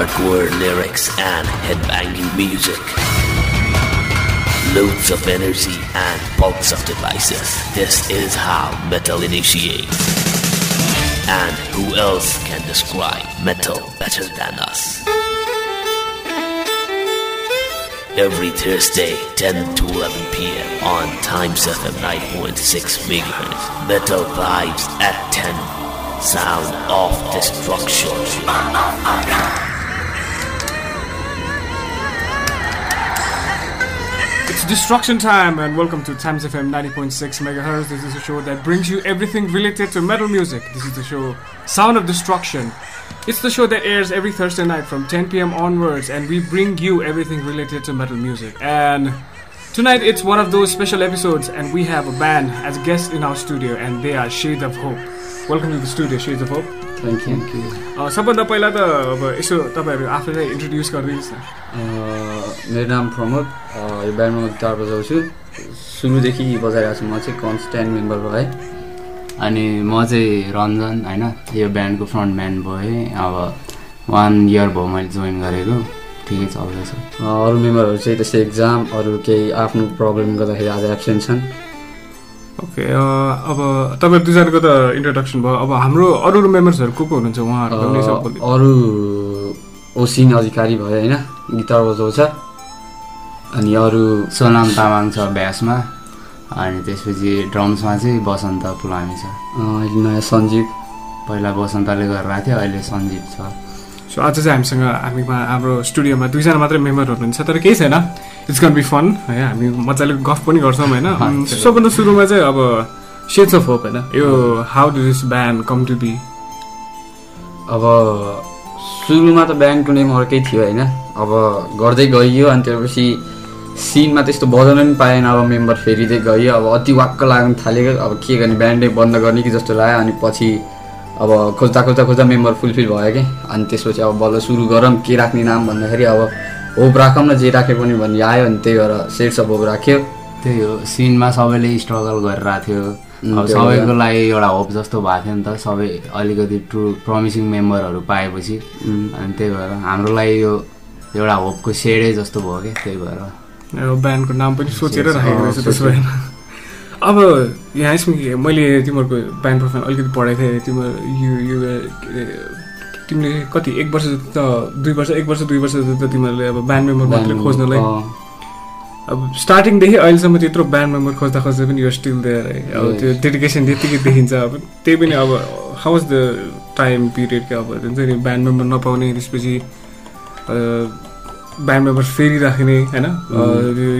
hardcore lyrics and headbanging music. Loads of energy and bulks of devices. This is how metal initiates. And who else can describe metal better than us? Every Thursday, 10 to 11 p.m. on Times FM 9.6 MHz. Metal Vibes at 10. Sound of Destruction. It's destruction time, and welcome to Times FM 90.6 megahertz. This is a show that brings you everything related to metal music. This is the show Sound of Destruction. It's the show that airs every Thursday night from 10 p.m. onwards, and we bring you everything related to metal music. And tonight it's one of those special episodes, and we have a band as guests in our studio, and they are Shades of Hope. Welcome to the studio, Shades of Hope. Thank you uh, सबभन्दा पहिला त अब यसो तपाईँहरू आफूलाई introduce गरिदिनुहोस् न। मेरो नाम प्रमोद। यो ब्यान्डमा म गिटार बजाउँछु। सुरुदेखि बजाइरहेको छु म चाहिँ कन्सट्यान्ट मेम्बर भएँ। अनि म चाहिँ रञ्जन होइन। यो ब्यान्डको फ्रन्टम्यान भएँ। अब वान इयर भयो मैले जोइन गरेको। ठिकै चल्दैछ अरू मेम्बरहरू चाहिँ त्यस्तै एक्जाम अरू केही आफ्नो प्रब्लम गर्दाखेरि आज एब्सेन्ट छन्। ओके अब तपाईँहरू दुईजनाको त इन्ट्रोडक्सन भयो। अब हाम्रो अरू अरू मेम्बर्सहरू को को हुनुहुन्छ? उहाँहरू। अरू ओसिन अधिकारी भयो होइन? गिटार बजाउँछ अनि अरू सोनाम तामाङ छ ब्यासमा। अनि त्यसपछि ड्रम्समा चाहिँ बसन्त पुलामी छ। अहिले नयाँ सञ्जीव। पहिला बसन्तले गरिरहेको थियो अहिले सञ्जीव छ। सो आज चाहिँ हामीसँग हामीमा हाम्रो स्टुडियोमा दुईजना मात्रै मेम्बरहरू हुनुहुन्छ तर केही छैन। इट्स गन बी फन है हामी मजाले गफ पनि गर्छौँ होइन? सबभन्दा सुरुमा चाहिँ अब सेट्स अफ होप होइन? यो how do this band come to be अब सुरुमा त ब्यान्डको नेम अर्कै थियो होइन? अब गर्दै गइयो अनि त्यसपछि सिनमा त्यस्तो बजाउन पनि पाएन अब मेम्बर फेरिँदै गयो अब अति वाक्क लाग्न थालेको अब के गर्ने? ब्यान्डै बन्द गर्ने कि जस्तो लाग्यो अनि पछि अब खोज्दा खोज्दा खोज्दा मेम्बर फुलफिल भयो कि? अनि त्यसपछि अब बल्ल सुरु गरौँ के राख्ने नाम भन्दाखेरि अब होप राखौँ न जे राखे पनि भन्ने आयो अनि त्यही भएर सेट्स अफ होप राख्यो। त्यही हो सिनमा सबैले स्ट्रगल गरिरहेको थियो अब सबैको। लागि एउटा होप जस्तो भएको थियो नि त। सबै अलिकति ट्रु प्रमिसिङ मेम्बरहरू पाएपछि। अनि त्यही भएर हाम्रो लागि यो एउटा होपको सेडै जस्तो भयो क्या त्यही भएर। यो ब्यान्डको नाम पनि सोचेर राखेको रहेछ त्यसो भए। अब यहाँ यसमा के मैले तिमीहरूको ब्यान्ड प्रोफाइल अलिकति पढाएको थिएँ तिम्रो यो यो तिमीले कति एक वर्ष त दुई वर्ष एक वर्ष दुई वर्ष जति त तिमीहरूले अब ब्यान्ड मेम्बर मात्रै खोज्नलाई। अब स्टार्टिङदेखि अहिलेसम्म त्यत्रो ब्यान्ड मेम्बर खोज्दा खोज्दै पनि यो स्टिल देयर है। अब. त्यो डेडिकेसन त्यत्तिकै देखिन्छ। अब त्यही पनि अब how was the time period क्या अब हुन्छ नि ब्यान्ड मेम्बर नपाउने त्यसपछि ब्यान्ड मेम्बर फेरि राख्ने होइन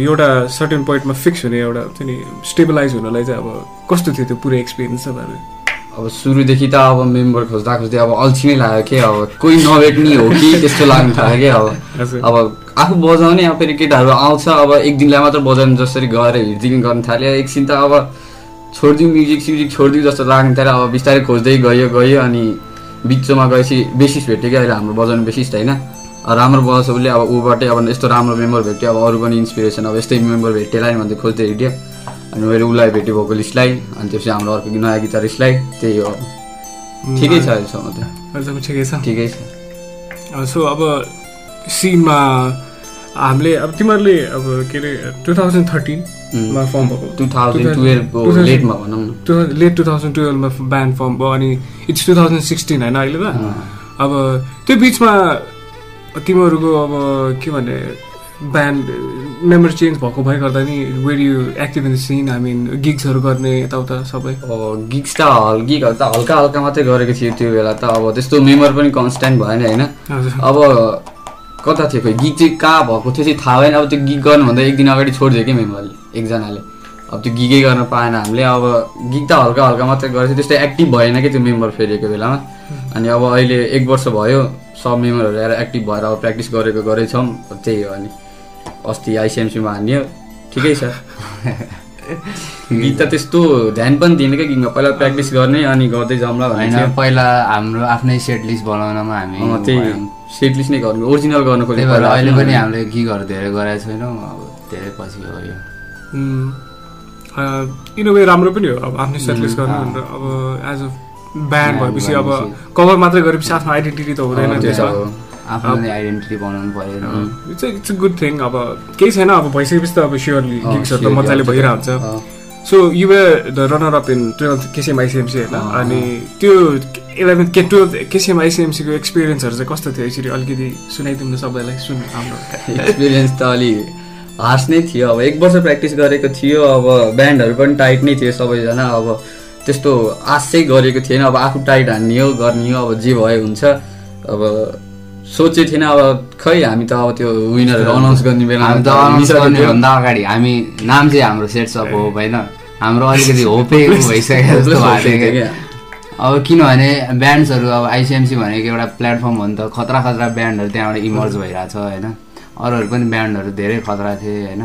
एउटा सर्टेन पोइन्टमा फिक्स हुने एउटा हुन्छ नि स्टेबलाइज हुनलाई चाहिँ अब कस्तो थियो त्यो पुरै एक्सपिरियन्स तपाईँहरू अब सुरुदेखि त अब मेम्बर खोज्दा खोज्दै अब अल्छी नै लाग्यो कि अब कोही नभेट्ने हो कि त्यस्तो लाग्नु थाल्यो कि अब? अब आफू बजाउने अब फेरि केटाहरू आउँछ अब एक दिनलाई मात्र बजाउनु जसरी गएर हिँड्दिङ गर्नु थाल्यो। एकछिन त अब छोडिदिउँ म्युजिक स्युजिक छोडिदिउँ जस्तो लाग्नु थाल्यो। अब बिस्तारै खोज्दै गयो गयो अनि बिचमा गएपछि बेसिस भेट्यो कि अहिले हाम्रो बजाउनु बेसिस होइन? राम्रो बजाउँछ उसले अब ऊबाटै अब यस्तो राम्रो मेम्बर भेट्यो अब अरू पनि इन्सपिरेसन अब यस्तै मेम्बर भेटेला नि भन्दै खोज्दै हिँड्यो। अनि मैले उसलाई भेट्यो भोकलिस्टलाई अनि त्यसपछि हाम्रो अर्को नयाँ गिटारिस्टलाई त्यही हो ठिकै छ अहिलेसम्म त ठिकै छ? ठिकै छ। सो अब सिनमा हामीले अब तिमीहरूले अब के अरे टु थाउजन्ड थर्टिनमा फर्म भएको। टु थाउजन्ड टुवेल्भको 2000 लेटमा भनौँ न। टु लेट टु थाउजन्ड टुवेल्भमा ब्यान्ड फर्म भयो अनि इट्स टु थाउजन्ड सिक्सटिन होइन अहिले त? अब त्यो बिचमा तिमीहरूको अब के भने ब्यान्ड मेम्बर चेन्ज भएको भए गर्दा नि were you active in the scene I mean गिग्सहरू गर्ने यताउता सबै? गिग्स त हल गिगहरू त हल्का हल्का मात्रै गरेको थियो त्यो बेला त। अब त्यस्तो मेम्बर पनि कन्सट्यान्ट भएन होइन? अब कता थियो खोइ? गिग चाहिँ कहाँ भएको थियो? चाहिँ थाहा भएन। अब त्यो गिग गर्नुभन्दा एक दिन अगाडि छोडिदियो कि मेम्बरले एकजनाले। अब त्यो गिगै गर्न पाएन हामीले अब गिग त हल्का हल्का मात्रै गरेको थियो त्यस्तो एक्टिभ भएन कि त्यो मेम्बर फेरिएको बेलामा। अनि अब अहिले एक वर्ष भयो सब मेम्बरहरू आएर एक्टिभ भएर अब प्र्याक्टिस गरेको गरेछौँ त्यही हो अनि। अस्ति आइसिएमसीमा हान्यो ठिकै छ। गीत त त्यस्तो ध्यान पनि दिएन क्या गीतमा पहिला प्र्याक्टिस गर्ने अनि गर्दै जाउँला होइन पहिला हाम्रो आफ्नै सेट लिस्ट बनाउनमा हामी त्यही सेट लिस्ट नै गर्नु ओरिजिनल गर्नु भएर अहिले पनि हामीले गीतहरू धेरै गरेका छैनौँ अब धेरै पछि हो यो इन वे राम्रो पनि हो अब आफ्नै सेटलिस्ट गर्नु भनेर अब एज अ ब्यान्ड भएपछि अब। कभर मात्रै गरेपछि आफ्नो आइडेन्टिटी त हुँदैन अँ, it's it's a good thing अब केही छैन अब भइसकेपछि त अब स्योरली अँ, गिग्सहरू त मजाले आउँछ। भइरहेको हुन्छ अँ, so you were the runner up in twelve KCM ICMC होइन? अँ। अनि त्यो इलेभेन्थ के टुवेल्भ केसिएम आइसिएमसीको एक्सपिरियन्सहरू चाहिँ कस्तो थियो? यसरी अलिकति सुनाइदिनु सबैलाई सुन हाम्रो। एक्सपिरियन्स त अलि हार्स नै थियो। अब एक वर्ष प्र्याक्टिस गरेको थियो अब ब्यान्डहरू पनि टाइट नै थियो सबैजना। अब त्यस्तो आश गरेको थिएन। अब आफू टाइट हान्ने हो गर्ने हो अब जे भयो हुन्छ। अब सोचेको थिएन अब खै हामी त अब त्यो विनरहरू अनाउन्स गर्ने बेला हामी त अनाउन्स गर्नेभन्दा अगाडि हामी नाम चाहिँ हाम्रो सेट्सअप हो होइन हाम्रो अलिकति होपै भइसक्यो जस्तो भएको थियो। क्या? अब किनभने ब्यान्ड्सहरू अब आइसिएमसी भनेको एउटा प्लेटफर्म हो नि त। खतरा खतरा ब्यान्डहरू त्यहाँबाट इमर्ज भइरहेको छ होइन? अरूहरू पनि ब्यान्डहरू धेरै खतरा थिए होइन?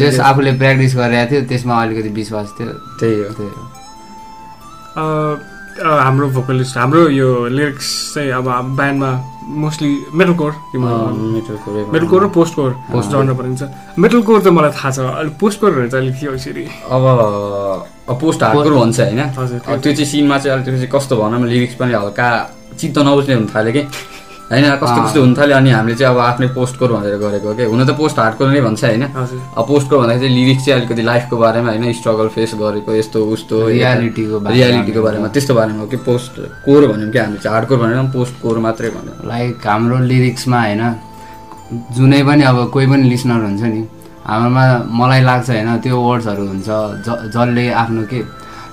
जस आफूले प्र्याक्टिस गरिरहेको थियो त्यसमा अलिकति विश्वास थियो। त्यही हो। त्यही हो। हाम्रो भोकलिस्ट हाम्रो यो लिरिक्स चाहिँ अब ब्यान्डमा mostly metal core metal core र पोस्ट कोर पोस्ट जर्न भनिन्छ मेटल कोर त मलाई थाहा छ। अलिक पोस्ट कोरहरू चाहिँ अलिक थियो यसरी? अब अब पोस्ट हार्डकोर भन्छ होइन? त्यो चाहिँ सिनमा चाहिँ अलिक चाहिँ कस्तो भनौँ लिरिक्स पनि हल्का चित्त नबुझ्ने हुन थाल्यो कि। होइन कस्तो कस्तो हुन थाल्यो अनि हामीले चाहिँ अब आफ्नै पोस्ट कोर भनेर गरेको कि हुन त पोस्ट हार्डकोर नै भन्छ होइन। अब पोस्टको भन्दाखेरि चाहिँ लिरिक्स चाहिँ अलिकति लाइफको बारेमा होइन स्ट्रगल फेस गरेको यस्तो उस्तो रियालिटीको। रियालिटीको बारेमा। त्यस्तो बारेमा हो कि पोस्ट कोर भन्यौँ कि हामीले। चाहिँ हार्डकोर भनेर पोस्ट कोर मात्रै भन्यौँ। लाइक हाम्रो लिरिक्समा होइन जुनै पनि अब कोही पनि लिसनर हुन्छ नि हाम्रोमा मलाई लाग्छ होइन त्यो वर्ड्सहरू हुन्छ ज जसले आफ्नो के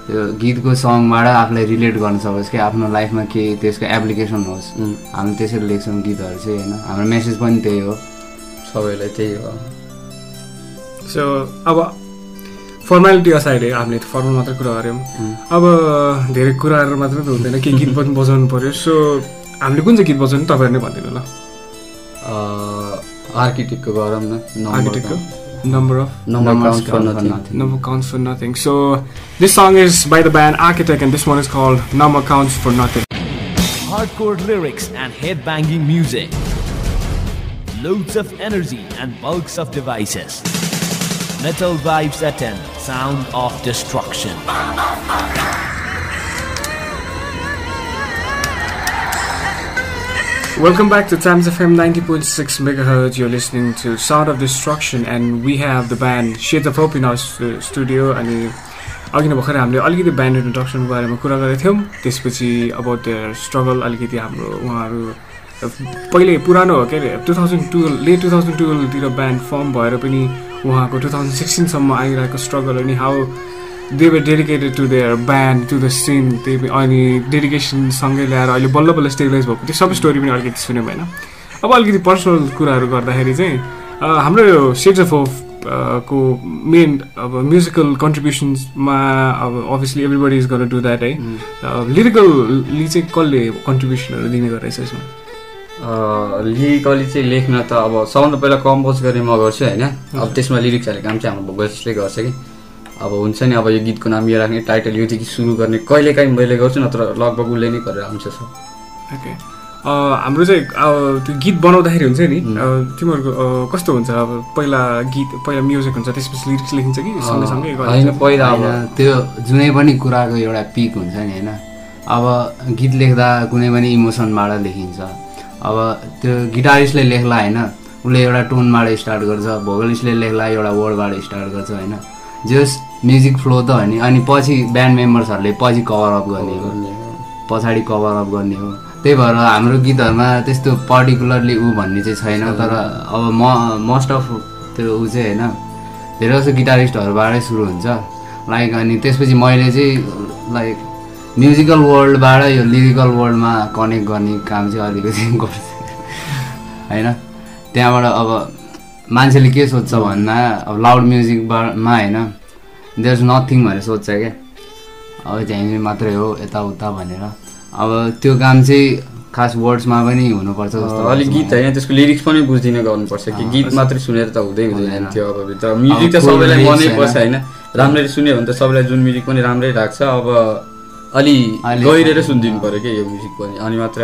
त्यो गीतको सङबाट आफूलाई रिलेट गर्न सकोस् कि आफ्नो लाइफमा के त्यसको एप्लिकेसन होस्। हामी त्यसरी लेख्छौँ गीतहरू चाहिँ होइन? हाम्रो मेसेज पनि त्यही हो। सबैलाई त्यही हो। सो अब फर्मालिटी असाइड हामीले फर्मल मात्रै कुरा गऱ्यौँ। अब धेरै कुराहरू मात्रै त हुँदैन केही गीत पनि बजाउनु पऱ्यो सो हामीले कुन चाहिँ गीत बजाउनु तपाईँहरू नै भनिदिनु ल आर्किटेक्टको गरौँ न आर्किटेक्टको number of? Number, number counts, for, nothing. for, nothing. number counts for nothing. So this song is by the band architect and this one is called number counts for nothing. Hardcore lyrics and headbanging music. Loads of energy and bulks of devices. Metal vibes attend sound of destruction. Welcome back to Times FM 90.6 megahertz. You're listening to Sound of Destruction, and we have the band Shades of Hope in our stu- studio. अनि अघि नै भर्खर हामीले अलिकति band इन्ट्रोडक्सनको बारेमा कुरा गरेको थियौँ त्यसपछि अब देयर स्ट्रगल अलिकति हाम्रो उहाँहरू पहिले पुरानो हो के अरे two thousand twelve late two thousand टुवेल्भतिर band form भएर पनि उहाँको टु थाउजन्ड सिक्सटिनसम्म आइरहेको स्ट्रगल अनि how they were dedicated to their band to the scene त्यही अनि डेडिकेसनसँगै ल्याएर अहिले बल्ल बल्ल स्टेबलाइज भएको त्यो सबै स्टोरी पनि अलिकति सुन्यौँ होइन अब अलिकति पर्सनल कुराहरू गर्दाखेरि चाहिँ हाम्रो यो सेड्स अफ होप को मेन अब म्युजिकल कन्ट्रिब्युसन्समा अब अभियसली एभ्रिबडी इज गर्न डु द्याट है लिरिकल्ली चाहिँ कसले कन्ट्रिब्युसनहरू दिने गरेछ यसमा? लिरिकली चाहिँ लेख्न त अब सबभन्दा पहिला कम्पोज गर्ने म गर्छु होइन। अब त्यसमा लिरिक्स हाल्ने काम चाहिँ हाम्रो भोकलिस्टले गर्छ कि। अब हुन्छ नि अब यो गीतको नाम यो राख्ने टाइटल योदेखि सुरु गर्ने कहिलेकाहीँ मैले गर्छु नत्र लगभग उसले नै गरेर आउँछ सब ओके हाम्रो चाहिँ अब त्यो गीत बनाउँदाखेरि हुन्छ नि तिमीहरूको कस्तो हुन्छ अब पहिला गीत पहिला म्युजिक हुन्छ त्यसपछि लिरिक्स लेखिन्छ कि सँगै सँगै होइन पहिला अब त्यो जुनै पनि कुराको एउटा पिक हुन्छ नि होइन। अब गीत लेख्दा कुनै पनि इमोसनबाट लेखिन्छ। अब त्यो गिटारिस्टले लेख्ला होइन उसले एउटा टोनबाट स्टार्ट गर्छ भोकलिस्टले लेख्ला एउटा वर्डबाट स्टार्ट गर्छ होइन। जस म्युजिक फ्लो त हो नि अनि पछि ब्यान्ड मेम्बर्सहरूले पछि कभर अप गर्ने हो। पछाडि कभर अप गर्ने हो। त्यही भएर हाम्रो गीतहरूमा त्यस्तो पर्टिकुलरली ऊ भन्ने चाहिँ छैन तर अब म मोस्ट अफ त्यो ऊ चाहिँ होइन। धेरै जस्तो गिटारिस्टहरूबाटै सुरु हुन्छ। लाइक अनि त्यसपछि मैले चाहिँ लाइक म्युजिकल वर्ल्डबाट यो लिरिकल वर्ल्डमा कनेक्ट गर्ने काम चाहिँ अलिकति गर्छु। होइन? त्यहाँबाट अब मान्छेले के सोध्छ भन्दा अब लाउड म्युजिकमा होइन। देयर इज नथिङ भनेर सोध्छ क्या अब त्यहाँनिर मात्रै हो यताउता भनेर अब त्यो काम चाहिँ खास वर्ड्समा पनि हुनुपर्छ जस्तो अलिक गीत। होइन त्यसको लिरिक्स पनि बुझिदिने गर्नुपर्छ कि गीत मात्रै सुनेर त हुँदै हुँदैन। त्यो अब भित्र म्युजिक त सबैलाई lyrics मनै पर्छ होइन। राम्ररी सुन्यो भने त सबैलाई जुन म्युजिक पनि राम्रै लाग्छ अब अलि गहिरेर सुनिदिनु। पऱ्यो क्या यो म्युजिक पनि अनि मात्र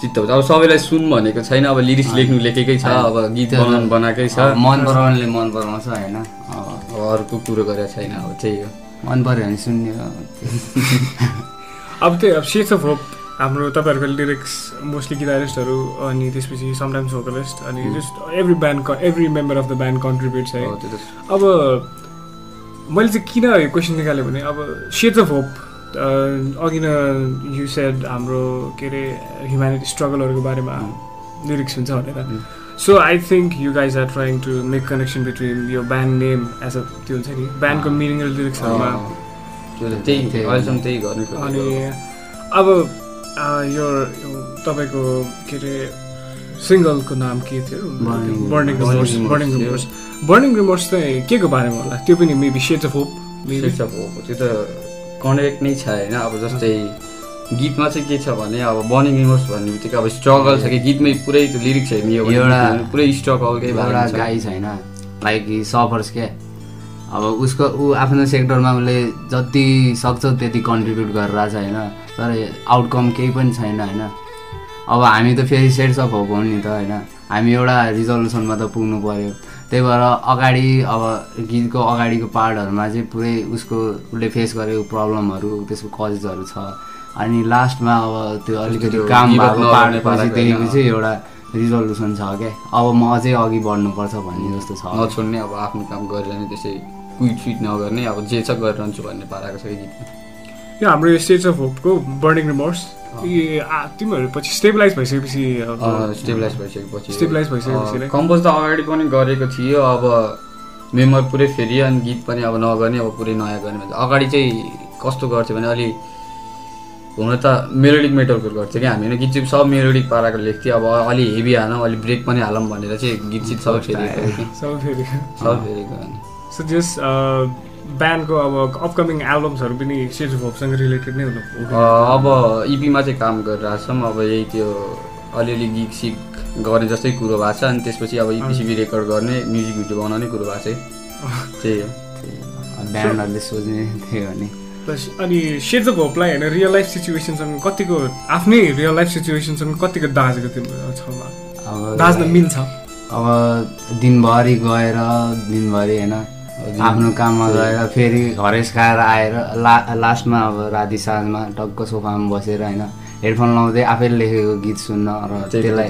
चित्त हुन्छ। अब सबैलाई सुन भनेको छैन अब लिरिक्स लेख्नु लेखेकै छ अब गीत बनाउनु बनाएकै छ। मन पराउनेले मन पराउँछ होइन। अर्को कुरो गरेको छैन अब त्यही हो। मन पऱ्यो भने सुन्ने। अब त्यो अब सेट्स अफ होप हाम्रो तपाईँहरूको लिरिक्स मोस्टली गिटारिस्टहरू अनि त्यसपछि समटाइम्स भोकलिस्ट अनि just every band every member of the band contributes है अब मैले चाहिँ किन यो क्वेसन निकालेँ भने अब सेड्स अफ होप अघि न यु सेड हाम्रो के अरे ह्युम्यानिटी स्ट्रगलहरूको बारेमा लिरिक्स हुन्छ भनेर। So I think you guys are trying to make connection between यो ब्यान्ड नेम एज अ त्यो हुन्छ नि ब्यान्डको मिनिङ र लिरिक्सहरूमा अनि। अब यो तपाईँको के अरे सिङ्गलको नाम के थियो? Burning. Remorse burning remorse burning remorse चाहिँ के को बारेमा होला? त्यो पनि maybe shades of Hope maybe शिक्षक हो त्यो त कनेक्ट नै छ होइन? अब जस्तै गीतमा चाहिँ के छ भने अब बर्निङ रिमोर्स भन्ने बित्तिकै अब स्ट्रगल छ कि गीतमै पुरै त्यो लिरिक्स हेर्ने एउटा- पुरै स्ट्रगलकै एउटा गाई छैन लाइक सफर्स क्या अब उसको ऊ आफ्नो सेक्टरमा उसले जति सक्छ त्यति कन्ट्रिब्युट गरेर छ होइन? तर आउटकम केही पनि छैन होइन? अब हामी त फेरि सेट्स अफ हो नि त होइन? हामी एउटा रिजल्युसनमा त पुग्नु पऱ्यो। त्यही भएर अगाडि अब गीतको अगाडिको पार्टहरूमा चाहिँ पुरै उसको उसले फेस गरेको प्रब्लमहरू त्यसको कजेसहरू छ। अनि लास्टमा अब त्यो अलिकति काम भएको नगर्ने पार्टपछि पाराको देखेको होइन। चाहिँ एउटा रिजल्युसन छ क्या अब म अझै अघि बढ्नुपर्छ भन्ने जस्तो छ। नछोड्ने अब आफ्नो काम गरिरहने त्यसै क्विट फिट नगर्ने अब जे छ गरिरहन्छु भन्ने पाराको छ गीतमा। यो हाम्रो स्टेट्स अफ होपको बर्निङ रिमोर्स तिमीहरू पछि स्टेबलाइज भइसकेपछि स्टेबलाइज भइसकेपछि। Stabilize भइसकेपछि। कम्पोज त अगाडि पनि गरेको थियो अब मेमोरी पुरै फेरि अनि गीत पनि अब नगर्ने अब पुरै नयाँ गर्ने अगाडि चाहिँ कस्तो गर्थ्यो भने अलि हुन त मेलोडिक मेटलको गर्थ्यो क्या हामी। होइन गीत चाहिँ सब मेलोडिक पाराको लेख्थ्यो अब अलि हेभी हालौँ अलि ब्रेक पनि हालौँ भनेर चाहिँ गीत चाहिँ सबै फेरि सब फेरि। सब फेरि सो जस ब्यान्डको अब अपकमिङ एल्बम्सहरू पनि अफ होपसँग रिलेटेड नै हुनु अब इपीमा चाहिँ काम गरिरहेछौँ। अब यही त्यो अलिअलि गीत सिक गर्ने जस्तै कुरो भएको छ। अनि त्यसपछि अब इपिसिपी रेकर्ड गर्ने म्युजिक भिडियो बनाउने कुरो भएको छ। त्यही हो। ब्यान्डहरूले सोच्ने त्यही हो नि। प्लस अनि सेड्स अफ होपलाई होइन रियल लाइफ सिचुएसनसँग कतिको आफ्नै रियल लाइफ सिचुएसनसँग कतिको दाजेको त्यो छमा अब दाज्न मिल्छ। अब दिनभरि गएर दिनभरि होइन आफ्नो काममा गएर फेरि हरेस खाएर आएर ला लास्टमा अब राति साँझमा टक्क सोफामा बसेर होइन हेडफोन लाउँदै आफैले लेखेको गीत सुन्न र त्यसलाई?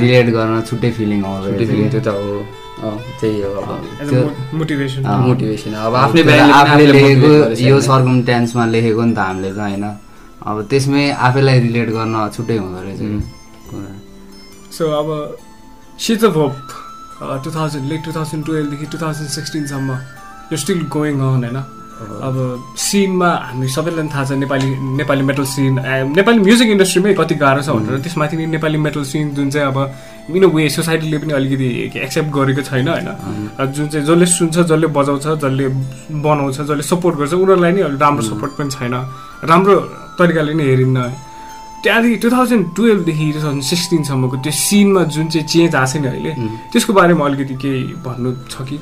रिलेट गर्न छुट्टै फिलिङ आउँछ त्यो त हो। अँ, त्यही हो मोटिभेसन अब आफ्नै आफूले लेखेको यो होइन? सर्कम टेन्समा लेखेको नि त हामीले त होइन। अब त्यसमै आफैलाई रिलेट गर्न छुट्टै हुँदो रहेछ। सो अब shades of Hope two thousand late two thousand टुवेल्भदेखि two thousand सिक्सटिनसम्म यो स्टिल गोइङ अन होइन अब सिनमा हामी सबैलाई पनि थाहा छ Nepali Nepali metal scene Nepali music इन्डस्ट्रीमै कति गाह्रो छ भनेर त्यसमाथि नि नेपाली मेटल सिन जुन चाहिँ अब इन अ वे सोसाइटीले पनि अलिकति एक्सेप्ट गरेको छैन होइन? अब जुन चाहिँ जसले सुन्छ जसले बजाउँछ जसले बनाउँछ जसले सपोर्ट गर्छ उनीहरूलाई नि अलिक राम्रो सपोर्ट पनि छैन। राम्रो तरिकाले नै हेरिन्न। त्यहाँदेखि टु थाउजन्ड टुवेल्भदेखि टु थाउजन्ड सिक्सटिनसम्मको त्यो सिनमा जुन चाहिँ चेन्ज आएको छ नि अहिले त्यसको बारेमा अलिकति केही भन्नु छ कि?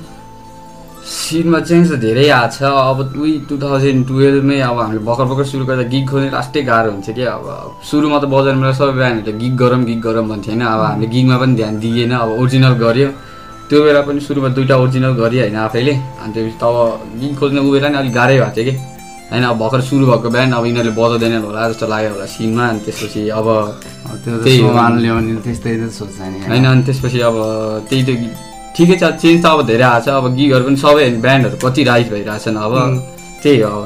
सिनमा चेन्ज त धेरै आएको छ। अब उही टु थाउजन्ड टुवेल्भमै अब हामीले भर्खर भर्खर सुरु गर्दा गीत खोज्ने लास्टै गाह्रो हुन्छ क्या अब सुरुमा त बजारमा सबै ब्यान्डहरूले गीत गरौँ गीत गरौँ भन्थ्यो होइन। अब हामीले गीतमा पनि ध्यान दिएन अब ओरिजिनल गऱ्यो। त्यो बेला पनि सुरुमा दुइटा ओरिजिनल गरेँ होइन आफैले। अनि त्यसपछि तब गीत खोज्ने ऊ बेला नि अलिक गाह्रै भएको थियो कि। होइन अब भर्खर सुरु भएको ब्यान्ड अब यिनीहरूले बजाउँदैनन् होला जस्तो लाग्यो होला सिनमा अनि त्यसपछि अब त्यही त्यस्तै सोच्छ नि। होइन अनि त्यसपछि अब त्यही त ठिकै छ चेन्ज त अब धेरै आएको छ। अब गीतहरू पनि सबै ब्यान्डहरू कति राइज भइरहेछन् अब। त्यही हो। अब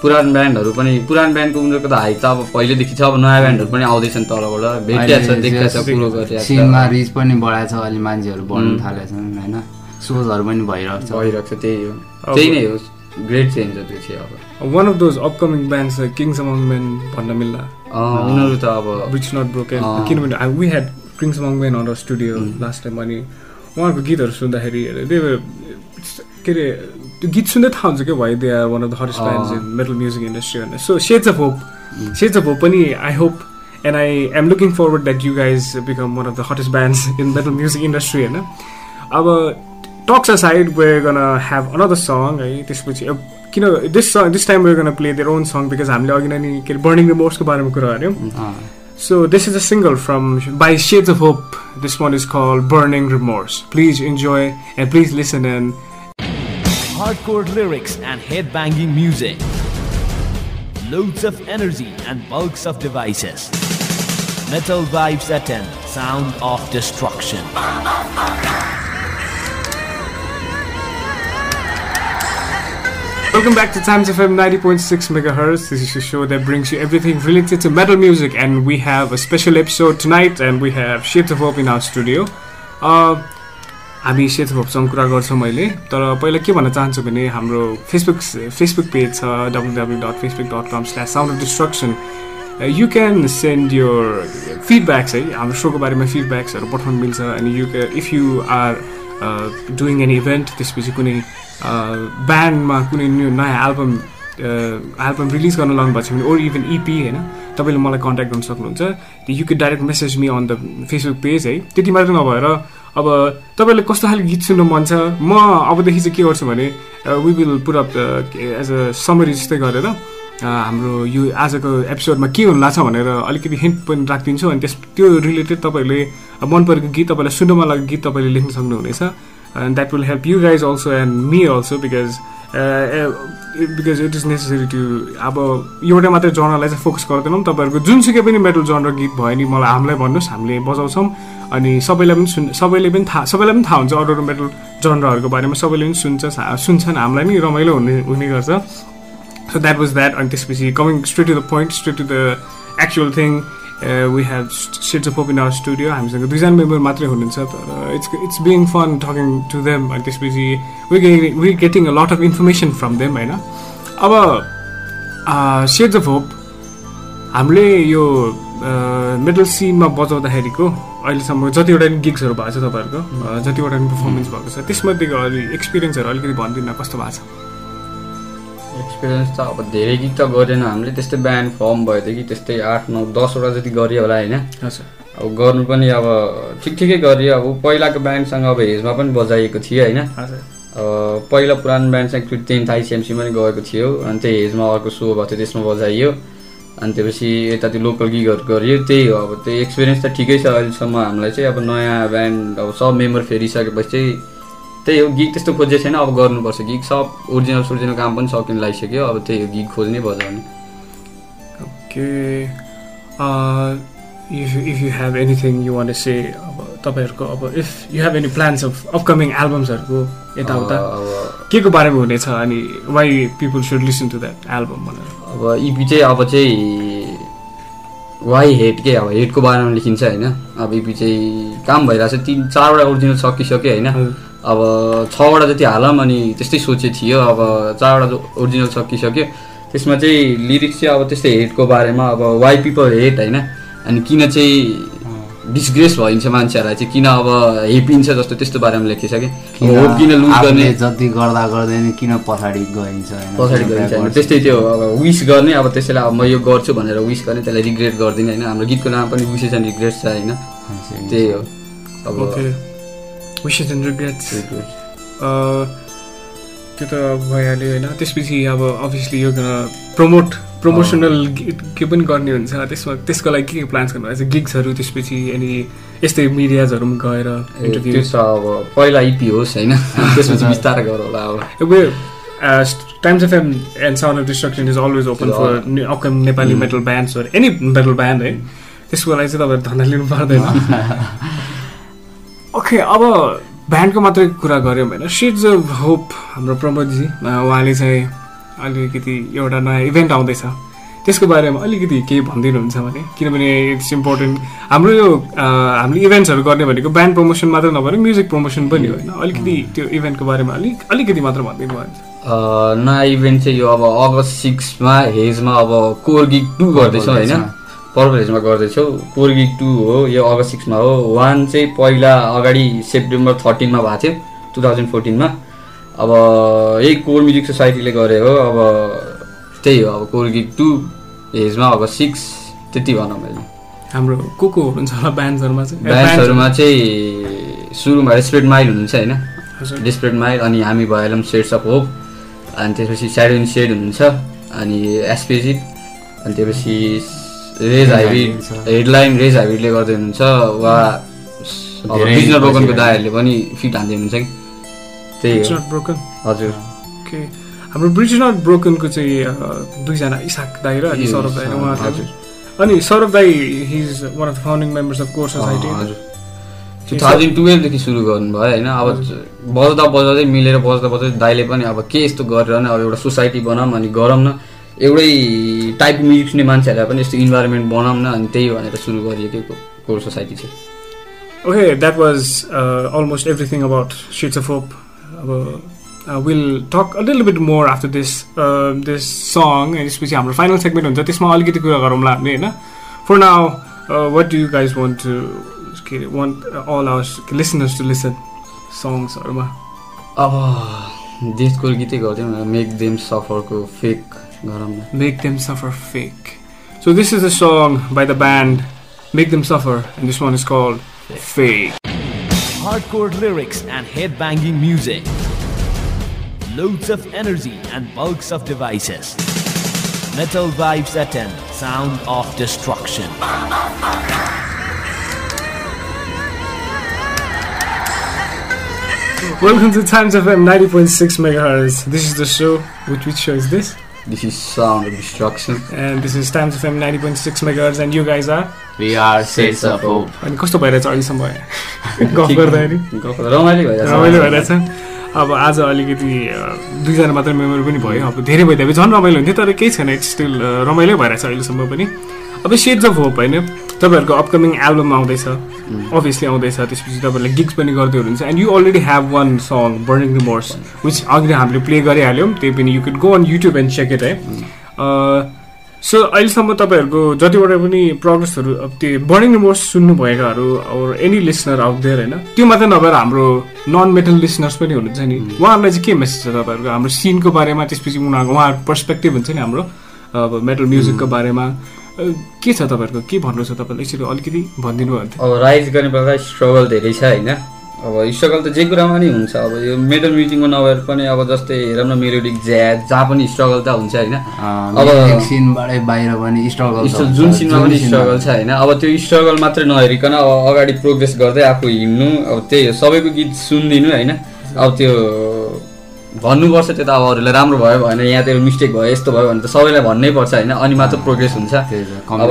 पुरानो ब्यान्डहरू पनि पुरानो ब्यान्डको उनीहरूको त हाइट त अब पहिल्यैदेखि छ अब नयाँ ब्यान्डहरू पनि आउँदैछन् तलबाट। भेटिरहेको छ देखिरहेको छ कुरो गरिरहेको सिनमा रिच पनि बढाएको छ अहिले मान्छेहरू बढ्नु थालेका छन् होइन। सोजहरू पनि भइरहेको छ। भइरहेको छ त्यही हो। त्यही नै हो। ग्रेट चेन्ज हो त्यो चाहिँ अब। One of those upcoming bands Kings Among Men भन्न मिल्ला। उनीहरू त अब ब्रिज नट ब्रोकेन। किनभने we had Kings Among Men on studio last time अनि उहाँहरूको गीतहरू सुन्दाखेरि के अरे त्यो गीत सुन्दै थाहा हुन्छ क्या भाइ they are one of the hardest bands in metal music industry भनेर so shades of Hope shades of Hope पनि I hope and I am looking forward that you guys become one of the hottest bands in metal music industry होइन? अब talks side we gonna have another song है त्यसपछि अब किन this song this time we gonna play their own song because हामीले अघि नै नि के अरे बर्निङ रिमोर्सको बारेमा कुरा गऱ्यौँ अँ। So this is a single from by Shades of Hope. This one is called Burning Remorse. Please enjoy and please listen and hardcore lyrics and headbanging music. loads of energy and bulks of devices. Metal Vibes at 10, Sound of Destruction. Welcome back to Times FM 90.6 megahertz. This is a show that brings you everything related to metal music, and we have a special episode tonight, and we have Shades of Hope in our studio. Uh, हामी Seth होपसँग कुरा गर्छौँ मैले तर पहिला के भन्न चाहन्छु भने हाम्रो फेसबुक फेसबुक पेज छ W W dot Facebook dot com slash sound of destruction you can send your feedbacks है हाम्रो सोको बारेमा फिडब्याक्सहरू पठाउनु मिल्छ अनि you if you are doing an event त्यसपछि कुनै ब्यान्डमा कुनै न्यू एल्बम एल्बम रिलिज गर्न लानु भएको छ भने ओर इभन इपी होइन तपाईँले मलाई कन्ट्याक्ट गर्न सक्नुहुन्छ। You can direct message me on the Facebook page है। त्यति मात्रै नभएर अब तपाईँले कस्तो खालको गीत सुन्नु मन छ? म अबदेखि चाहिँ के गर्छु भने वी विल पुरा एज अ समरी जस्तै गरेर हाम्रो यो आजको एपिसोडमा के हुनु लाग्छ भनेर अलिकति हिन्ट पनि राखिदिन्छु। अनि त्यस त्यो रिलेटेड तपाईँहरूले मन परेको गीत तपाईँलाई सुन्नु मन लागेको गीत तपाईँले लेख्न सक्नुहुनेछ। And that will help you guys also and me also because because it is necessary to अब एउटा मात्रै जनरलाई चाहिँ फोकस गर्दैनौँ तपाईँहरूको जुनसुकै पनि मेटल जनर गीत भयो नि मलाई हामीलाई भन्नुहोस् हामीले बजाउँछौँ। अनि सबैलाई पनि सुन् सबैले पनि थाहा सबैलाई पनि थाहा हुन्छ अरू अरू मेटल जनरहरूको बारेमा सबैले पनि सुन्छ सुन्छन् हामीलाई पनि रमाइलो हुने हुने गर्छ। सो द्याट वाज द्याट अनि त्यसपछि coming straight to the point straight to the actual thing we have sets of in our studio हामीसँग दुईजना मेम्बर मात्रै हुनुहुन्छ तर it's it's being fun talking to them अनि त्यसपछि we we getting a lot of information from them होइन अब shades of hope हामीले यो मेटल सिनमा बजाउँदाखेरिको अहिलेसम्म जतिवटा पनि गिग्सहरू भएको छ तपाईँहरूको जतिवटा पनि पर्फर्मेन्स भएको छ त्यसमध्येको अलि एक्सपिरियन्सहरू अलिकति भनिदिनु कस्तो भएको छ? एक्सपिरियन्स त अब धेरै गीत त गरेन। हामीले त्यस्तै ब्यान्ड फर्म भएदेखि त्यस्तै आठ नौ दसवटा जति गरियो होला होइन? अब गर्नु पनि अब ठिक ठिकै गरियो। अब पहिलाको ब्यान्डसँग अब हेजमा पनि बजाइएको थियो होइन? पहिला पुरानो ब्यान्डसँग एकचोटि टेन थाइ सिएमसी पनि गएको थियो। अनि त्यही हेजमा अर्को सो भएको थियो त्यसमा बजाइयो। अनि त्यसपछि यता त्यो लोकल गिगहरू गरियो। त्यही हो। अब त्यो एक्सपिरियन्स त ठिकै छ अहिलेसम्म। हामीलाई चाहिँ अब नयाँ ब्यान्ड अब सब मेम्बर फेरिसकेपछि चाहिँ त्यही हो गिग त्यस्तो खोजेको छैन अब गर्नुपर्छ गिग सब ओरिजिनल सोरिजिनल काम पनि सकिनु लागिसक्यो अब त्यही हो गिग खोज्ने बजाउने okay if if you have anything you want say अब तपाईँहरूको अब if you have any plans of upcoming एल्बम्सहरूको यताउता के को बारेमा हुनेछ अनि why people should listen to that album भनेर? अब इपी चाहिँ अब चाहिँ वाइ हेड के? अब हेडको बारेमा लेखिन्छ होइन। अब इपी चाहिँ काम भइरहेको छ तिन चारवटा ओरिजिनल सकिसक्यो होइन। अब छवटा जति हालौँ अनि त्यस्तै सोचे थियो अब चारवटा ओरिजिनल सकिसक्यो त्यसमा चाहिँ लिरिक्स चाहिँ अब त्यस्तै हेडको बारेमा अब वाइ पिपल हेड होइन? अनि किन चाहिँ डिसग्रेस भइन्छ मान्छेहरूलाई चाहिँ किन अब हेपिन्छ जस्तो त्यस्तो बारेमा लेखेछ कि होप किन लुज गर्ने? जति गर्दा गर्दैन किन पछाडि गइन्छ पछाडि गइन्छ त्यस्तै त्यो अब विस गर्ने अब त्यसैलाई अब म यो गर्छु भनेर विस गर्ने त्यसलाई रिग्रेट गरिदिने होइन। हाम्रो गीतको नाम पनि विसेस एन्ड रिग्रेट्स छ होइन? त्यही हो। अब विसेस एन्ड रिग्रेट्स त्यो त भइहाल्यो होइन। त्यसपछि अब अभियसली यो प्रमोट प्रमोसनल के पनि गर्ने हुन्छ। त्यसमा त्यसको लागि के के प्लान्स गर्नु गिग्सहरू त्यसपछि अनि यस्तै मिडियाजहरू पनि गएर इन्टरभ्यू छ अब पहिला इपी होस् होइन। त्यसपछि बिस्तारै गर होला अब। Times F M and sound of destruction is always open for upcoming Nepali metal ब्यान्ड्सहरू any metal band है त्यसको लागि चाहिँ तपाईँहरू धन्दा लिनु पर्दैन। ओके अब ब्यान्डको मात्रै कुरा गऱ्यौँ होइन सिड्स अफ होप हाम्रो प्रमोदजी उहाँले चाहिँ अलिकति एउटा नयाँ इभेन्ट आउँदैछ। त्यसको बारेमा अलिकति केही भनिदिनुहुन्छ भने किनभने इट्स इम्पोर्टेन्ट हाम्रो यो हामीले इभेन्ट्सहरू गर्ने भनेको ब्यान्ड प्रमोसन मात्र नभएर म्युजिक प्रमोसन पनि हो होइन। अलिकति त्यो इभेन्टको बारेमा अलिक अलिकति मात्र भनिदिनु भयो नयाँ इभेन्ट चाहिँ यो अब अगस्त सिक्समा हेजमा अब कोर गिग टू गर्दैछौँ होइन? पर्पल हेजमा गर्दैछौँ। कोर गिग टू हो यो अगस्त सिक्समा हो। वान चाहिँ पहिला अगाडि सेप्टेम्बर थर्टिनमा भएको थियो टु थाउजन्ड फोर्टिनमा अब यही कोर म्युजिक सोसाइटीले गरे हो। अब त्यही हो। अब कोर गिग टू एजमा अब सिक्स त्यति भनौँ मैले। हाम्रो को को हुनुहुन्छ होला ब्यान्ड्सहरूमा चाहिँ? ब्यान्ड्सहरूमा चाहिँ सुरुमा डिस्प्रेड माइल हुनुहुन्छ होइन? डिस्प्रेड माइल अनि हामी भइहाल्यौँ सेड्स अफ होप अनि त्यसपछि स्याडोन सेड हुनुहुन्छ अनि एसपिजी अनि त्यसपछि रेज हाइब्रिड हेडलाइन रेज हाइब्रिडले गर्दै हुनुहुन्छ वा बिजनर ब्रोकनको दायहरूले पनि फिट हान्दै हुनुहुन्छ कि? त्यही हो। ब्रोकन हजुर। ओके। हाम्रो ब्रिज नट ब्रोकनको चाहिँ दुईजना इसाक दाई र अनि सौरभ दाई हजुर। उहाँहरू अनि सौरभ दाई his one of the founding members of Core Society हजुर। टु थाउजन्ड टुवेल्भदेखि सुरु गर्नुभयो होइन? अब बजाउँदा बजाउँदै मिलेर बजाउँदा बजाउँदै दाइले पनि अब के यस्तो गरेर नै अब एउटा सोसाइटी बनाऊँ अनि गरौँ न। एउटै टाइपको म्युजिक सुन्ने मान्छेहरूलाई पनि यस्तो इन्भाइरोमेन्ट बनाऊँ न अनि त्यही भनेर सुरु गरिएको कोर सोसाइटी चाहिँ। Okay, that was almost everything about Shades of Hope. Uh, uh, we'll talk a little bit more after this uh, this song and त्यसपछि हाम्रो फाइनल सेगमेन्ट हुन्छ त्यसमा अलिकति कुरा गरौँला हामी होइन? For now what do you guys want to के अरे want all our listeners to listen सङ्ग्सहरूमा अब देशको गीतै गर्थ्यौँ न मेक देम सफरको fake Make Them Suffer Fake. So this is a song by the band Make Them Suffer and this one is called Fake. Hardcore lyrics and headbanging music. Loads of energy and bulks of devices. Metal vibes at 10. Sound of destruction. Welcome to Times FM 90.6 megahertz. This is the show. Which which show is this? This is sound of destruction And this is Times FM 90.6 megahertz and you guys are? We are Shades of Hope अनि कस्तो भइरहेछ अहिलेसम्म गफ गर्दाखेरि रमाइलो भइरहेछ। रमाइलो भइरहेछ। अब आज अलिकति दुईजना मात्रै मेम्बर पनि भयो। अब धेरै भइदिए झन् रमाइलो हुन्थ्यो तर केही छैन। इट्स स्टिल रमाइलो भइरहेछ अहिलेसम्म पनि। अब सेड्स अफ होप होइन? तपाईँहरूको अपकमिङ एल्बम आउँदैछ। अभियसली आउँदैछ त्यसपछि तपाईँहरूले गिग्स पनि गर्दै हुनुहुन्छ। And you already have one song burning remorse which अघि हामीले प्ले गरिहाल्यौँ। त्यही पनि you could go on YouTube and check it है। सो अहिलेसम्म तपाईँहरूको जतिवटा पनि प्रोग्रेसहरू अब त्यो बर्निङ रिमोर्स सुन्नुभएकाहरू और एनी लिसनर आउट देयर होइन त्यो मात्रै नभएर हाम्रो नन मेटल लिसनर्स पनि हुनुहुन्छ नि। उहाँहरूलाई चाहिँ के मेसेज छ तपाईँहरूको? हाम्रो सिनको बारेमा त्यसपछि उनीहरूको उहाँहरूको पर्सपेक्टिभ हुन्छ नि हाम्रो अब मेटल म्युजिकको बारेमा। के छ तपाईँहरूको? के भन्नु छ तपाईँलाई? यसरी अलिकति भनिदिनु भयो अब राइज गर्ने बेला स्ट्रगल धेरै छ होइन? अब स्ट्रगल त जे कुरामा नि हुन्छ। अब यो मेटल म्युजिकमा नभएर पनि अब जस्तै हेरौँ न मेलोडिक ज्याज जहाँ पनि स्ट्रगल त हुन्छ होइन? अब- सिनबाटै बाहिर पनि स्ट्रगल जुन सिनमा पनि स्ट्रगल छ होइन? अब त्यो स्ट्रगल मात्रै नहेरिकन अब अगाडि प्रोग्रेस गर्दै आफू हिँड्नु अब त्यही हो। सबैको गीत सुनिदिनु होइन? अब त्यो भन्नुपर्छ त्यो त अब अरूलाई राम्रो भयो भएन यहाँ तेरो मिस्टेक भयो यस्तो भयो भने त सबैलाई भन्नै पर्छ होइन अनि मात्र प्रोग्रेस हुन्छ। अब।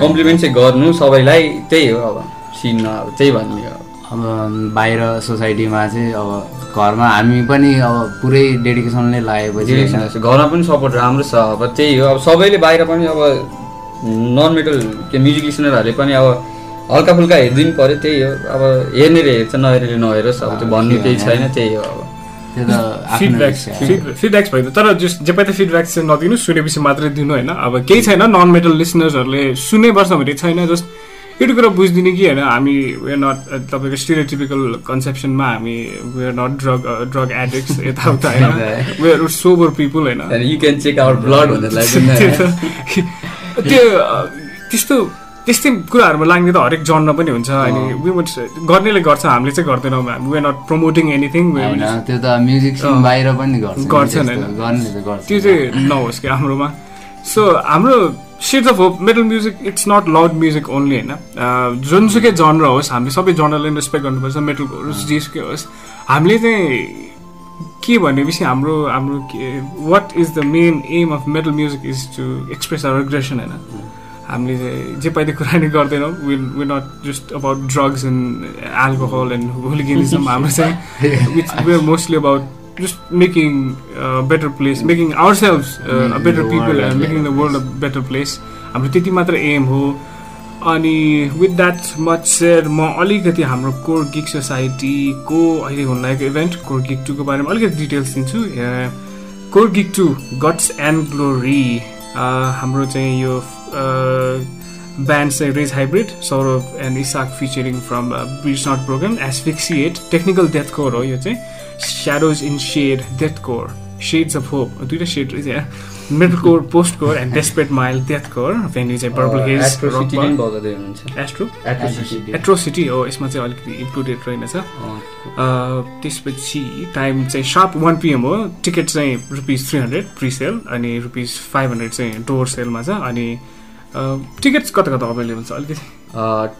कम्प्लिमेन्ट चाहिँ। गर्नु सबैलाई त्यही हो अब सिनमा अब त्यही भन्ने हो। अब बाहिर सोसाइटीमा चाहिँ अब घरमा हामी पनि अब पुरै डेडिकेसनले लागेपछि। घरमा पनि सपोर्ट राम्रो छ अब त्यही हो। अब सबैले बाहिर पनि अब नन मेटल के म्युजिक लिसनरहरूले पनि अब हल्का फुल्का हेरिदिनु पऱ्यो त्यही हो। अब हेर्नेले हेर्छ नहेर्नेले नहेरोस् अब त्यो भन्नु केही छैन त्यही हो अब। त्यो त फिडब्याक्स। फिडब्याक्स भयो तर जस जे पनि फिडब्याक्स चाहिँ नदिनु सुनेपछि मात्रै दिनु होइन? अब केही छैन नन मेटल लिसनर्सहरूले सुन्नै पर्छ भन्ने छैन जस्ट एउटा कुरा बुझिदिने कि होइन? हामी वेआर नट तपाईँको स्टिरियोटिपिकल कन्सेप्सनमा हामी we're not drug drug addicts यताउता होइन? वेआर सोबर पिपुल होइन? You can check our blood भनेर त्यो त- त्यस्तो त्यस्तै कुराहरूमा लाग्ने त हरेक जन्म पनि हुन्छ अनि say- गर्नेले गर्छ हामीले चाहिँ गर्दैनौँ वे नट प्रमोटिङ एनिथिङ त्यो त म्युजिक बाहिर पनि गर्छन् त्यो चाहिँ नहोस् कि हाम्रोमा। सो हाम्रो Shades of Hope metal music it's not loud music only होइन। जुनसुकै जनर होस् हामीले सबै जनरलाई रेस्पेक्ट गर्नुपर्छ मेटलको होस् जेसुकै होस्। हामीले चाहिँ के भनेपछि हाम्रो हाम्रो what is the main aim of metal music is to express our aggression होइन। हामीले जे पाइने कुरा नि गर्दैनौँ will we not just about drugs and alcohol and hooliganism हाम्रो चाहिँ which we are mostly about ourselves uh, a Making better the people world a and making the world a better place. हाम्रो त्यति मात्र am हो। अनि with that much share म अलिकति हाम्रो कोर गिक सोसाइटीको अहिले हुन लागेको इभेन्ट कोर गिक टूको बारेमा अलिकति डिटेल्स दिन्छु। Core gig two guts and glory हाम्रो चाहिँ यो ब्यान्ड चाहिँ Rage Hybrid Saurabh and Isaac featuring from bridge not program asphyxiate technical death core हो यो चाहिँ shadows in shade death core Shades of Hope दुइटा सेड रहेछ middle core post core and desperate mile death core venue चाहिँ purple hills astro atrocity हो यसमा चाहिँ अलिकति इन्क्लुडेड रहेनछ त्यसपछि टाइम चाहिँ सार्प वान पिएम हो टिकट चाहिँ rupees three hundred pre sale अनि रुपिस फाइभ हन्ड्रेड चाहिँ डोर सेलमा छ अनि टिकट्स कता कता अभाइलेबल छ अलिकति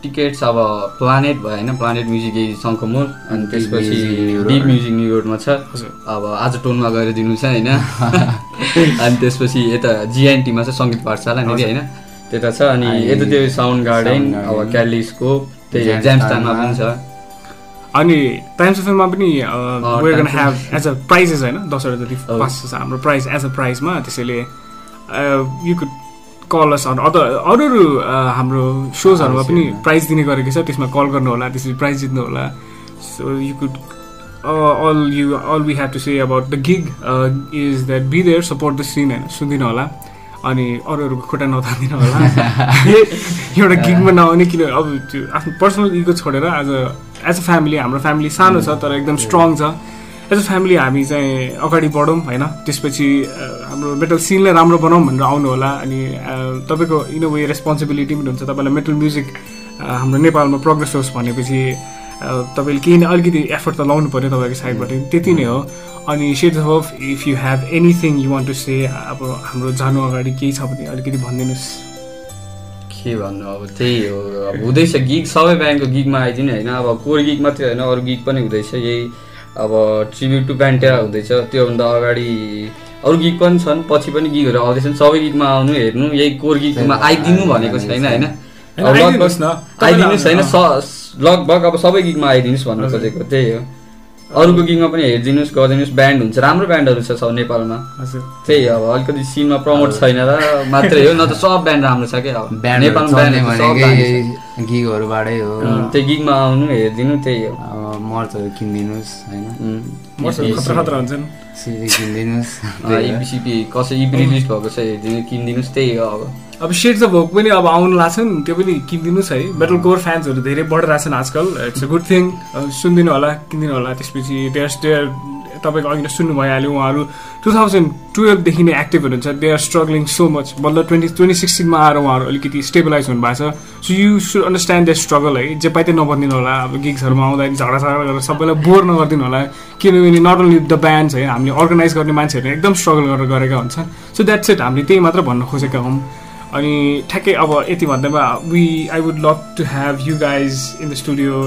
टिकट्स अब प्लानेट भयो होइन प्लानेट म्युजिक यही शङ्खमोल अनि त्यसपछि. डिप म्युजिक न्यु रोडमा छ। अब आज टोनमा गएर दिनु छ होइन अनि त्यसपछि यता जिएनटीमा छ सङ्गीत पाठशाला नि होइन त्यता छ अनि यता त्यो साउन्ड गार्डन अब. क्यालिसको त्यही. ज्यामस्टानमा पनि छ अनि टाइम्स अफ फेममा पनि ह्याभ एज अ प्राइजेस होइन दसवटा जति. पास छ हाम्रो प्राइज एज अ प्राइजमा त्यसैले you could call us other अरू अरू हाम्रो सोजहरूमा पनि प्राइज दिने गरेको छ त्यसमा कल गर्नु होला त्यसरी प्राइज जित्नु होला। So you could all you all we have to say about the gig is that be there support the scene होइन सुनिदिनु होला। अनि अरूहरूको खुट्टा नतानिदिनु होला। एउटा गिगमा नआउने किन अब त्यो आफ्नो पर्सनल इगो छोडेर as a as a family हाम्रो फ्यामिली सानो छ तर एकदम स्ट्रङ छ। एज अ फ्यामिली हामी चाहिँ अगाडि बढौँ होइन? त्यसपछि हाम्रो मेटल सिनलाई राम्रो बनाऊँ भनेर आउनु होला। अनि तपाईँको इन अ वे रेस्पोन्सिबिलिटी पनि हुन्छ। तपाईँलाई मेटल म्युजिक हाम्रो नेपालमा प्रोग्रेस होस् भनेपछि तपाईँले केही न अलिकति एफर्ट त लाउनु पऱ्यो तपाईँको साइडबाट। त्यति नै हो। अनि Shades of if you have anything you want to say अब हाम्रो जानु अगाडि केही छ भने अलिकति भनिदिनुहोस्। के भन्नु? अब त्यही हो। अब हुँदैछ। गिग सबै ब्यान्डको गिगमा आइदिने होइन। अब कोर गिग मात्रै होइन। अरू गिग पनि हुँदैछ। यही अब ट्रिब्युट टु प्यान्टेरा हुँदैछ त्योभन्दा अगाडि अरू गिग पनि छन् पछि पनि गिगहरू आउँदैछन् सबै गिगमा आउनु हेर्नु यही कोर गिगमा आइदिनु भनेको छैन होइन? आइदिनुहोस् न। आइदिनुहोस् होइन स- लगभग अब सबै गिगमा आइदिनुहोस् भन्नु खोजेको त्यही हो। अरूको गिगमा पनि हेरिदिनुहोस् गरिदिनुहोस् ब्यान्ड हुन्छ। राम्रो ब्यान्डहरू छ सब नेपालमा। त्यही अब अलिकति सिनमा प्रमोट छैन र मात्रै हो न त सब ब्यान्ड राम्रो छ क्या अब। नेपालमा ब्यान्ड। गिगहरूबाटै हो। उम्, त्यो गिगमा आउनु हेरिदिनु त्यही हो। अब मर्चहरू किनिदिनुहोस् होइन। किनिदिनुहोस् कसै रिलिज भएको छ हेरिदिनु किनिदिनुहोस् त्यही हो अब। अब सेड्स अफ होप पनि अब आउनु लाग्छन् त्यो पनि किनिदिनुहोस् है। मेटल कोर फ्यान्सहरू धेरै बढिरहेछन् आजकल। इट्स अ गुड थिङ सुनिदिनु होला किनिदिनु होला। त्यसपछि देयर्स देयर तपाईँको अघि सुन्नु भइहाल्यो उहाँहरू। टु थाउजन्ड टुवेल्भदेखि नै एक्टिभ हुनुहुन्छ। They are struggling so much बल्ल ट्वेन्टी ट्वेन्टी सिक्सटिनमा आएर उहाँहरू अलिकति स्टेबलाइज हुनुभएको छ। So you should understand the struggle है। जे पाइ त्यही नभनिदिनु होला। अब गिग्सहरूमा आउँदाखेरि झगडा गरेर सबैलाई बोर नगरिदिनु होला। किनभने नट ओन्ली द ब्यान्ड्स है हामीले अर्गनाइज गर्ने मान्छेहरू एकदम स्ट्रगल गरेर गरेका हुन्छन्। सो द्याट्स इट हामीले त्यही मात्र भन्न खोजेका हौँ। अनि ठ्याक्कै अब यति भन्दैमा we I would love to have you guys in the studio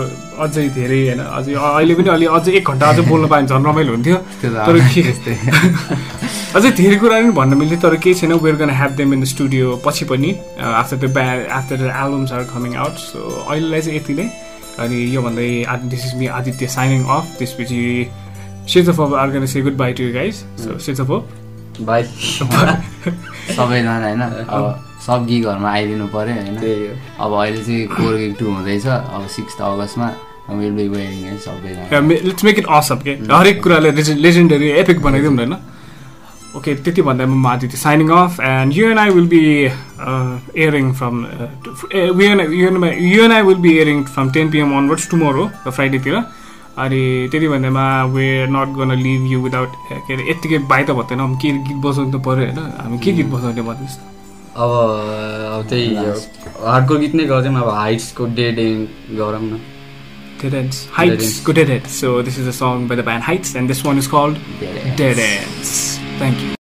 अझै धेरै होइन अझै अहिले पनि अलि अझै एक घन्टा अझै बोल्नु पायो भने झन् रमाइलो हुन्थ्यो तर अब के अझै धेरै कुरा पनि भन्न मिल्थ्यो तर केही छैन where gone have them in the studio पछि पनि आफ्टर द ब्या after the albums are coming out so अहिलेलाई चाहिँ यति नै। अनि यो भन्दै this is me Aditya signing off त्यसपछि sage of R gun say good bye to you guys so sage of भाइ। सबैजना होइन अब सब गिगहरूमा आइदिनु पऱ्यो होइन। अब अहिले चाहिँ कोर गिग टू हुँदैछ अब सिक्स अगस्तमा विल बी वेयरिङ है सबैजना। लेट्स मेक इट के हरेक कुरालाई लेजेन्डरी एपिक बनाइदिउँ न होइन? ओके त्यति भन्दा म Aditya signing off and you and I will be airing from you and I will be airing from ten PM onwards tomorrow फ्राइडेतिर अनि त्यति भन्दामा we not gonna leave you without के अरे यत्तिकै बाई त भन्दैन के गीत बजाउनु त पऱ्यो होइन हामी के गीत बजाउने भन्नुहोस् त अब अब त्यही हार्डको गीत नै गर्छौँ अब हाइट्सको डेड एन्ड गरौँ न Dead Ends. Heights, good Dead Ends. So this is a song by the band Heights, and this one is called Dead Ends. Dead Ends. Thank you.